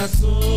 coração.